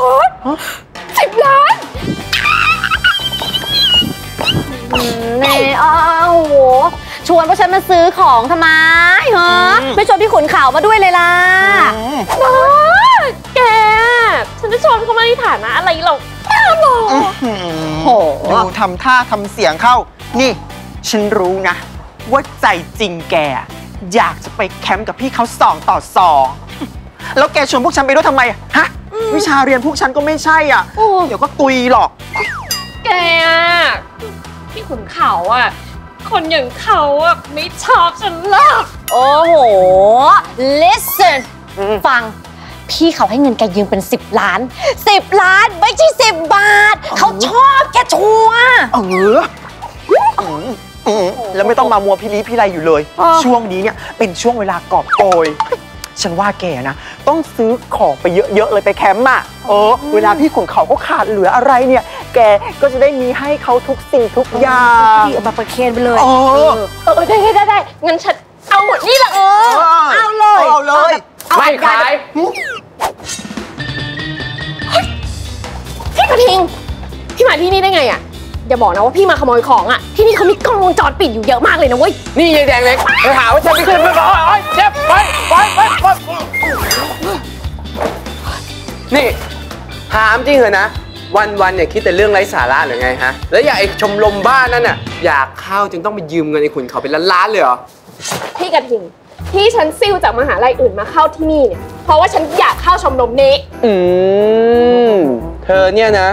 god สิบล้านนี่อ้าวโห ชวนพวกฉันมาซื้อของทำไมฮะไม่ชวนพี่ขุนข่าวมาด้วยเลยล่ะบ้าแก ฉันจะชวนเขามาในฐานะอะไรหรอกบ้าหรอโหดูทำท่าทำเสียงเข้า นี่ ฉันรู้นะ ว่าใจจริงแกอะอยากจะไปแคมป์กับพี่เขาสองต่อสอง แล้วแกชวนพวกฉันไปด้วยทำไมอะฮะ วิชาเรียนพวกฉันก็ไม่ใช่อะโอ้เดี๋ยวก็ตุยหรอก แกอะพี่ขุนเขาอะ คนอย่างเขาอะไม่ชอบฉันหรอกโอ้โห listen อืม ฟัง พี่เขาให้เงินแกยืมเป็น 10 ล้าน 10 ล้านไม่ใช่ 10 บาท เขาชอบแกชัวร์เอออืมอืมแล้วไม่ต้องมามัวพิลีพิไรอยู่เลยอ่าช่วงนี้เนี่ยเป็นช่วงเวลากอบโกย ฉันว่าแกนะ ต้องซื้อของไปเยอะๆเลยไปแคมป์อะเออเวลาพี่ขุนเขาเขาขาดเหลืออะไรเนี่ย แกก็จะได้มีให้เขาทุกสิ่งทุกอย่างพี่เอามาประเคนไปเลยเออเออได้ได้ได้ได้งั้นฉันเอาหมดนี่แหละเออเอาเลยเอาเลยไม่ขายพี่กระทิงพี่มาที่นี่ได้ไงอะ อย่าบอกนะว่าพี่มาขโมยของอะ ที่นี่เขามีกล้องวงจรปิดอยู่เยอะมากเลยนะเว้ย นี่ยายแดงเล็กไปหาว่าฉันไม่ขึ้นไปก่อนโอ๊ยเจ็บไปไปไปไปนี่ถามจริงเหรอนะ วันวันๆเนี่ยคิดแต่เรื่องไร้สาระหรือไงฮะ แล้วอยากไอ้ชมรมบ้านนั่นน่ะอยากเข้าจึงต้องไปยืมเงินไอ้ขุนเขาเป็นล้านๆเลยเหรอ พี่กระทิงที่ฉันซิ่วจากมหาลัยอื่นมาเข้าที่นี่เนี่ย เพราะว่าฉันอยากเข้าชมรมนี้ อืม เธอเนี่ยนะ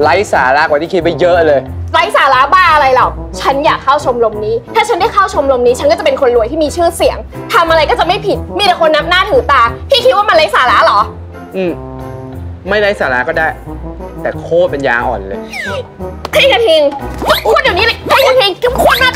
ไร้สาระกว่าที่คิดไปเยอะเลย ไร้สาระบ้าอะไรหรอกฉันอยากเข้าชมรมนี้ ถ้าฉันได้เข้าชมรมนี้ ฉันก็จะเป็นคนรวยที่มีชื่อเสียงทำอะไรก็จะไม่ผิด มีแต่คนนับหน้าถือตา พี่คิดว่ามันไร้สาระเหรอ อืมไม่ไร้สาระก็ได้ แต่โคตรเป็นยาอ่อนเลย พี่กระทิงพูดเดี๋ยวนี้เลยพี่กระทิงก็พูดมา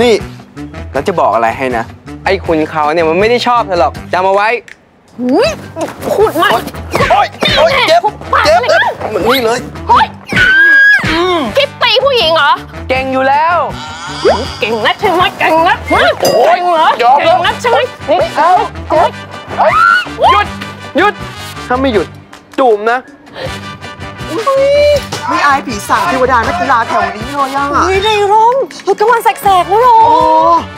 นี่แล้วจะบอกอะไรให้นะ ไอ้คุณเขาเนี่ยมันไม่ได้ชอบเธอหรอกจำเอาไว้พูดมากโอ๊ยโอ๊ยเจ็บปากเจ็บเลยนะเหมือนนี่เลยเฮ้ยพี่ตีผู้หญิงเหรอ เก่งอยู่แล้ว เก่งนักใช่ไหมเก่งนักฮะโอ้ยเก่งเหรอยอมแล้วเก่งนักใช่ไหมเอาหยุดหยุดถ้าไม่หยุดจูมนะ ไม่อายผีสางเทวดานักกีฬาแถวนี้เลยอะเฮ้ยในร่มกลางวันแสกๆแล้วหรอโอ้เฮ้ย